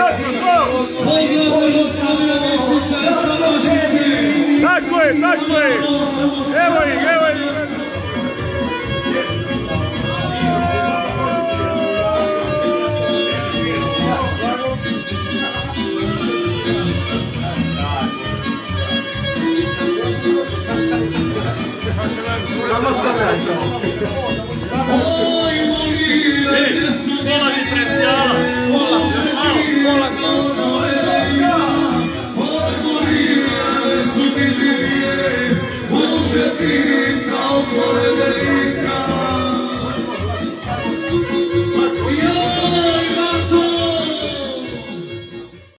Pozdrawiamy rozmawiamy Ci często Nożycy. Tak Lord.